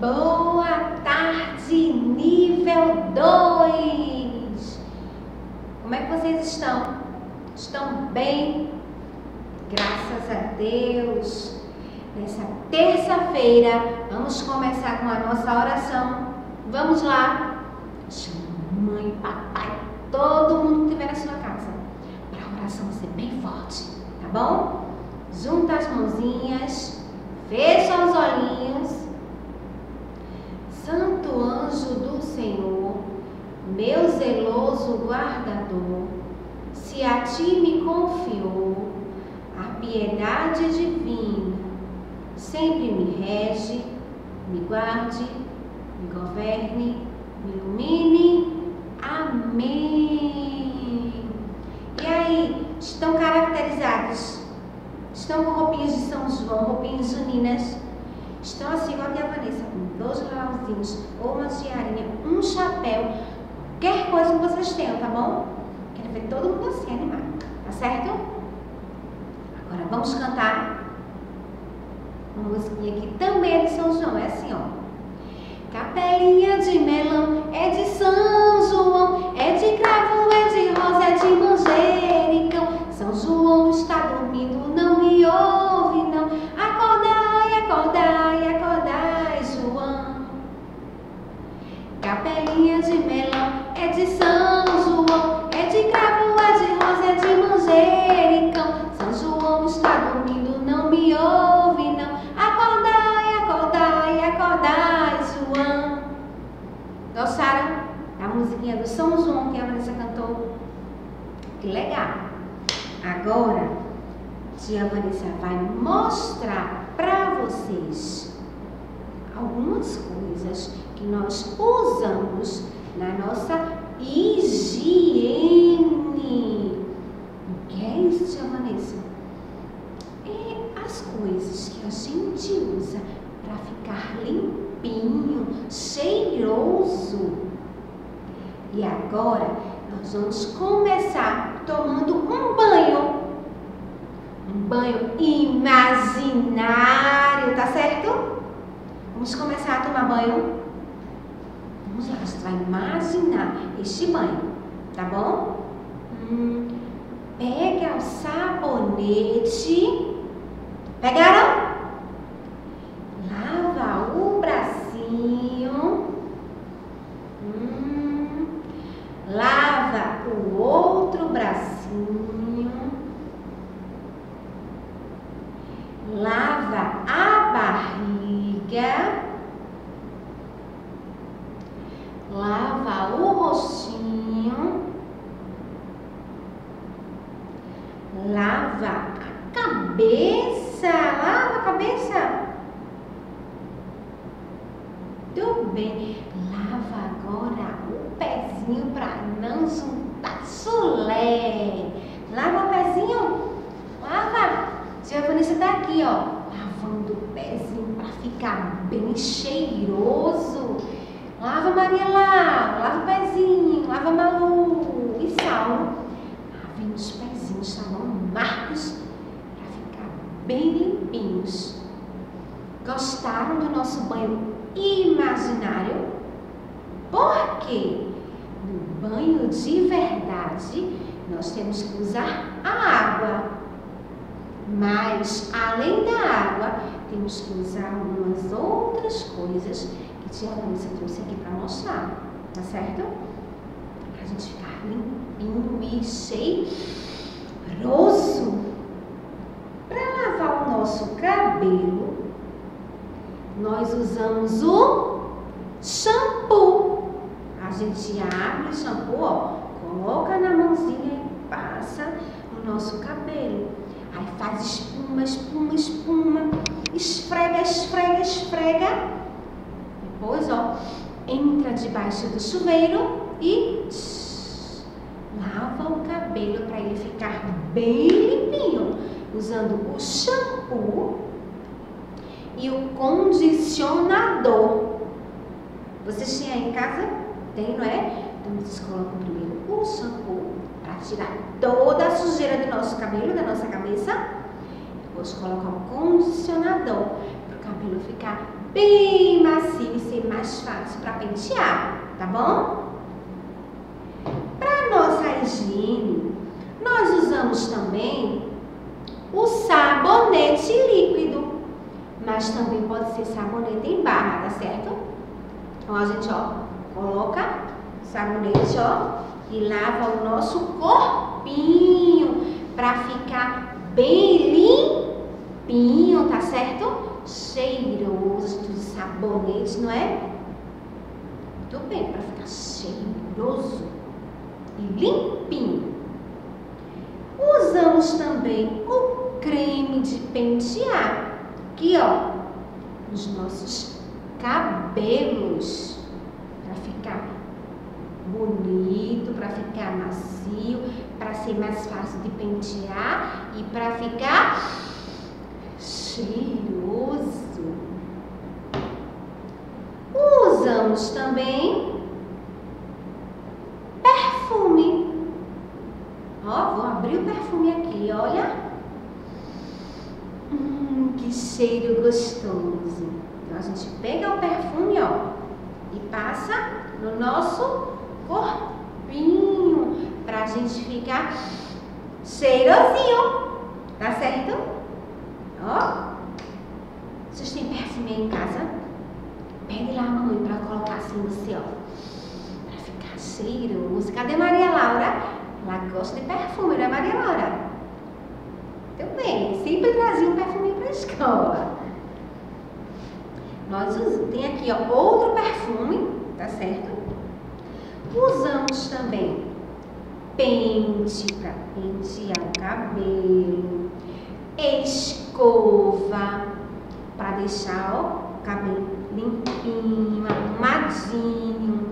Boa tarde, nível 2. Como é que vocês estão? Estão bem? Graças a Deus. Nessa terça-feira, vamos começar com a nossa oração. Vamos lá. Chama mãe, papai, todo mundo que estiver na sua casa, para a oração ser bem forte, tá bom? Junta as mãozinhas, se a ti me confiou a piedade divina, sempre me rege, me guarde, me governe, me ilumine. Amém. E aí, estão caracterizados? Estão com roupinhas de São João, roupinhas juninas? Estão assim, igual a Vanessa, com dois lauzinhos, ou uma tiarinha, um chapéu, qualquer coisa que vocês tenham, tá bom? Todo mundo assim, animado, tá certo? Agora vamos cantar uma musiquinha que também é de São João, é assim, ó. Capelinha de melão é de São João, é de cravo, é de rosa, é de manjericão. São João está dormindo, não me ouve, tia Vanessa vai mostrar para vocês algumas coisas que nós usamos na nossa higiene. O que é isso, tia Vanessa? É as coisas que a gente usa para ficar limpinho, cheiroso. E agora nós vamos começar tomando um banho. Um banho imaginário, tá certo? Vamos começar a tomar banho? Vamos lá, você vai imaginar este banho, tá bom? Hum, pega o sabonete. Pegaram? Lava o bracinho. Hum, lava o outro bracinho. Lava a Lava o rostinho. Lava a cabeça. Lava a cabeça. Tudo bem. Lava agora o pezinho para não juntar chulé. Lava o pezinho. Lava. Tia Vanessa tá aqui, ó. Lavando o pezinho para ficar bem cheiroso. Lava Maria lá. Lava o pezinho. Lava Malu. E Saulo. Lavem os pezinhos, bom? Marcos. Para ficar bem limpinhos. Gostaram do nosso banho imaginário? Porque no banho de verdade nós temos que usar a água. Mas além da água, temos que usar algumas outras coisas que tia Vanessa trouxe aqui para mostrar, tá certo? Para a gente ficar limpinho e cheiroso. Para lavar o nosso cabelo, nós usamos o shampoo. A gente abre o shampoo, ó, coloca na mãozinha e passa no nosso cabelo. Aí faz espuma, espuma, espuma, esfrega, esfrega, esfrega. Depois, ó, entra debaixo do chuveiro e lava o cabelo para ele ficar bem limpinho, usando o shampoo e o condicionador. Vocês têm aí em casa? Tem, não é? Então vocês colocam primeiro o shampoo para tirar toda a sujeira do nosso cabelo, da nossa cabeça. Depois colocam o condicionador para o cabelo ficar bem macio e ser mais fácil para pentear, tá bom? Para nossa higiene, nós usamos também o sabonete líquido, mas também pode ser sabonete em barra, tá certo? Então a gente, ó, coloca sabonete, ó, e lava o nosso corpinho para ficar bem limpinho, tá certo? Cheiroso de sabonete, não é? Muito bem, para ficar cheiroso e limpinho. Usamos também o creme de pentear, aqui ó, nos nossos cabelos, para ficar bonito, para ficar macio, para ser mais fácil de pentear e para ficar cheiroso. Usamos também perfume. Ó, vou abrir o perfume aqui, olha. Hum, que cheiro gostoso. Então a gente pega o perfume, ó, e passa no nosso corpinho pra gente ficar cheirosinho. Tá certo? Ó. Vocês têm perfume aí em casa? Pede lá, mamãe, pra colocar assim seu, ó. Pra ficar cheiroso. Cadê Maria Laura? Ela gosta de perfume, né, Maria Laura? Muito bem. Sempre trazia um perfume pra escola. Nós usamos, tem aqui, ó, outro perfume, tá certo? Usamos também pente para pentear o cabelo, escova para deixar ó, o cabelo limpinho, arrumadinho.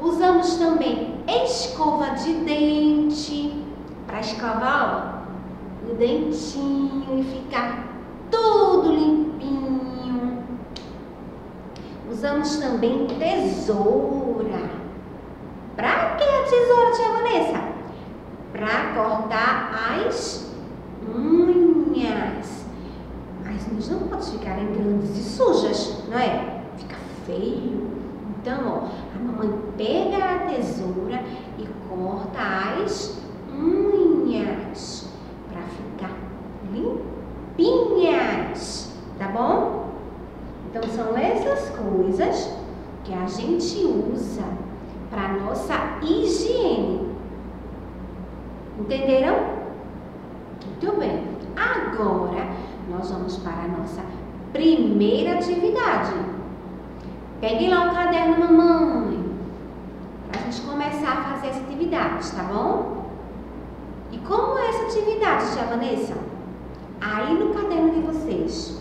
Usamos também escova de dente para escovar ó, o dentinho e ficar tudo limpinho. Usamos também tesoura Pra que a tesoura, tia Vanessa? Pra cortar as unhas. Unhas não podem ficarem grandes e sujas, não é? Fica feio. Então, ó, a mamãe pega a tesoura e corta as unhas para ficar limpinhas, tá bom? Então, são essas coisas que a gente usa para nossa higiene. Entenderam? Muito bem. Agora nós vamos para a nossa primeira atividade. Pegue lá o caderno, mamãe, para a gente começar a fazer essa atividade, tá bom? E como é essa atividade, tia Vanessa? Aí no caderno de vocês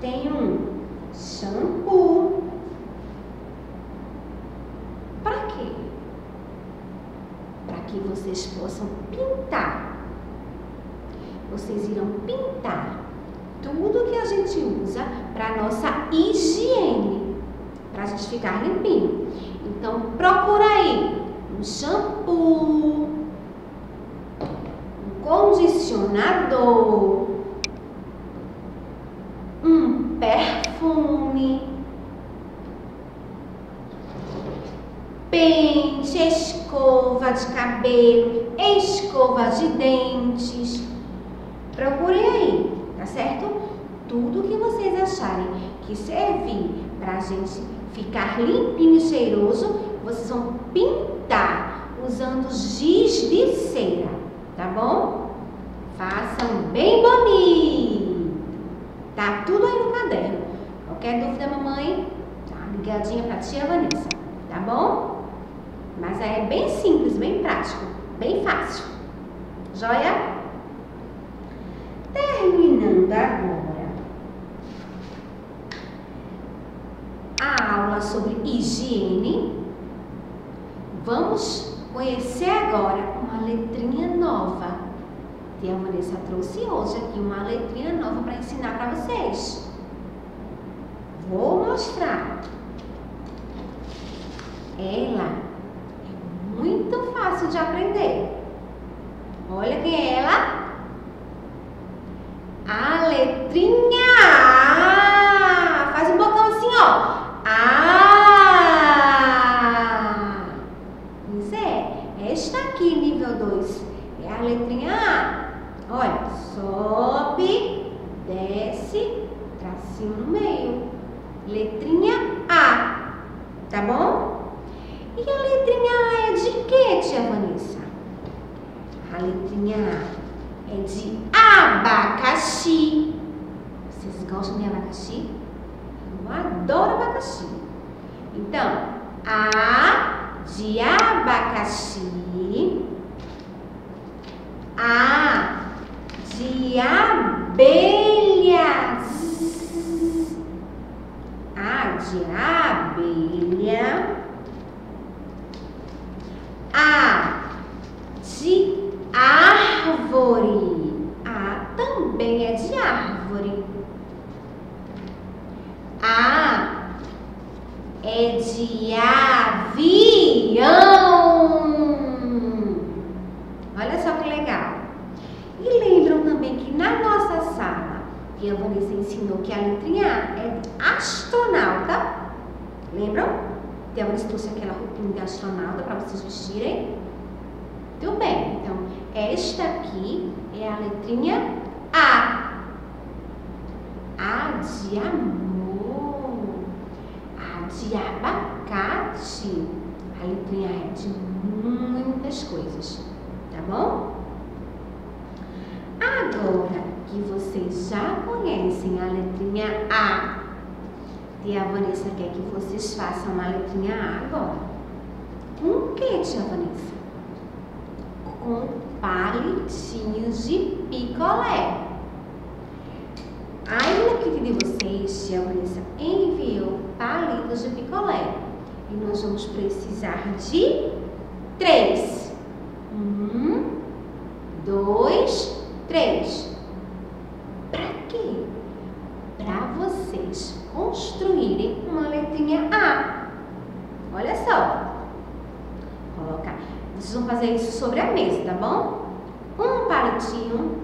tem um shampoo que vocês possam pintar. Vocês irão pintar tudo que a gente usa para nossa higiene, para a gente ficar limpinho. Então, procura aí um shampoo, um condicionador, um perfume, pente, escova de cabelo, escova de dentes. Procurem aí, tá certo? Tudo que vocês acharem que servir para gente ficar limpinho e cheiroso, vocês vão pintar usando giz de cera, tá bom? Bem bonito. Tá tudo aí no caderno. Qualquer dúvida, mamãe, tá ligadinha para tia Vanessa, tá bom? Mas é bem simples, bem prático, bem fácil. Joia? Terminando agora a aula sobre higiene, vamos conhecer agora uma letrinha nova. Tia Vanessa trouxe hoje aqui uma letrinha nova para ensinar para vocês. Vou mostrar. Ela é muito fácil de aprender. Olha quem é ela. A letrinha A. Faz um botão assim, ó. A. Pois é. Esta aqui, nível 2, é a letrinha A. Olha, sobe, desce, tracinho no meio. Letrinha A, tá bom? E a letrinha A é de quê, tia Vanessa? A letrinha A é de abacaxi. Vocês gostam de abacaxi? Eu adoro abacaxi. Então, A de abacaxi. A de abelha. A de abelha. A de árvore. A também é de árvore. A é de avião. Olha só que legal. E lembram também que na nossa sala, a Vanessa ensinou que a letrinha A é de astronauta. Lembram? Vanessa trouxe aquela roupinha de astronauta para vocês vestirem. Muito bem. Então, esta aqui é a letrinha A. A de amor. A de abacate. A letrinha é de muitas coisas. Tá bom? Agora que vocês já conhecem a letrinha A, tia Vanessa quer que vocês façam a letrinha A agora. Com o que, tia Vanessa? Com palitinhos de picolé. Aí no de vocês, tia Vanessa enviou palitos de picolé. E nós vamos precisar de três. Um, dois, três. Para quê? Para vocês construírem uma letrinha A. Olha só. Colocar. Vocês vão fazer isso sobre a mesa, tá bom? Um palitinho,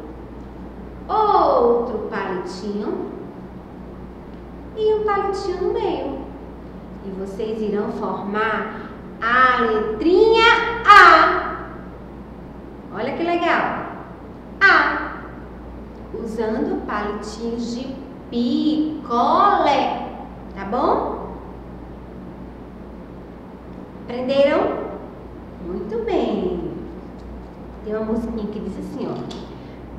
outro palitinho e um palitinho no meio. E vocês irão formar a letrinha A. Olha que legal. A. Palitinhos de picolé. Tá bom? Aprenderam? Muito bem. Tem uma musiquinha que diz assim, ó.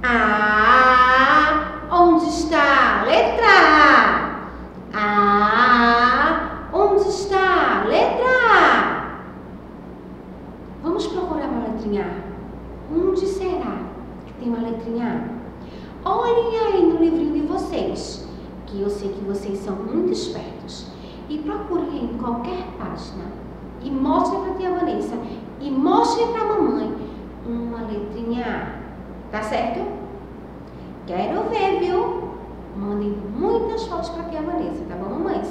A. Onde está a letra A? A. Onde está a letra A? Vamos procurar uma letrinha A. Onde será que tem uma letrinha A? Olhem aí no livrinho de vocês, que eu sei que vocês são muito espertos. E procurem em qualquer página e mostrem para a tia Vanessa e mostrem para a mamãe uma letrinha A. Tá certo? Quero ver, viu? Mandem muitas fotos para a tia Vanessa, tá bom, mamães?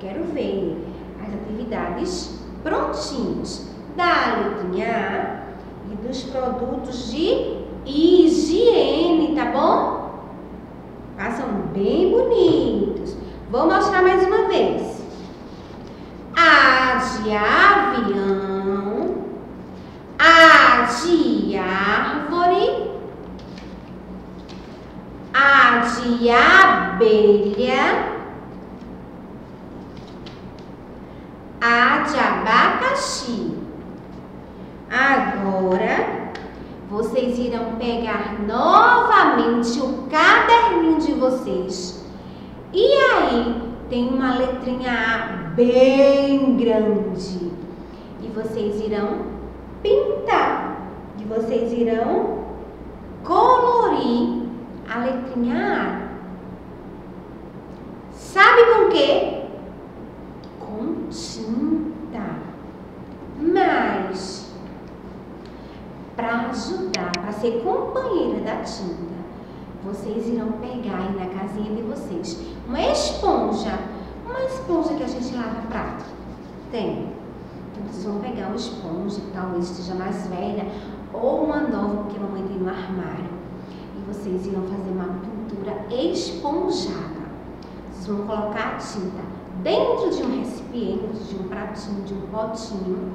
Quero ver as atividades prontinhas da letrinha A e dos produtos de higiene, bom? Façam bem bonitos. Vou mostrar mais uma vez. A de avião, A de árvore, A de abelha, A de abacaxi. Agora, vocês irão pegar novamente o caderninho de vocês. E aí, tem uma letrinha A bem grande. E vocês irão pintar. E vocês irão colorir a letrinha A. Sabe com que? Com tinta. Mas, para ajudar, para ser companheira da tinta, vocês irão pegar aí na casinha de vocês uma esponja, uma esponja que a gente lava prato. Tem. Então vocês vão pegar uma esponja que talvez esteja mais velha ou uma nova que a mamãe tem no armário. E vocês irão fazer uma pintura esponjada. Vocês vão colocar a tinta dentro de um recipiente, de um pratinho, de um potinho,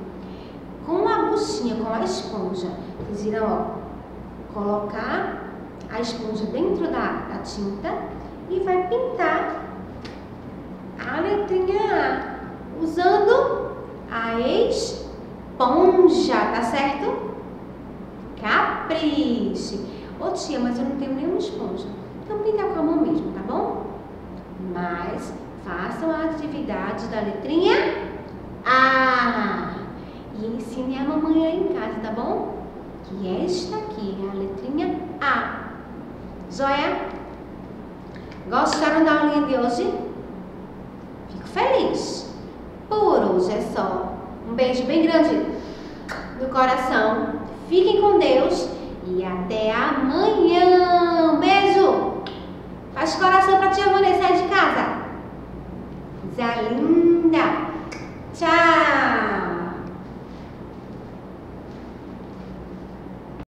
com a buchinha, com a esponja. Irão ó, colocar a esponja dentro da, da tinta e vai pintar a letrinha A usando a esponja, tá certo? Capriche. Ô tia, mas eu não tenho nenhuma esponja. Então pinta com a mão mesmo, tá bom? Mas façam a atividade da letrinha A. E ensine a mamãe aí em casa, tá bom? Que esta aqui é a letrinha A. Joia? Gostaram da aulinha de hoje? Fico feliz. Por hoje é só. Um beijo bem grande no coração. Fiquem com Deus e até amanhã. Um beijo. Faz coração pra tia Vanessa de casa. Coisa linda. Tchau.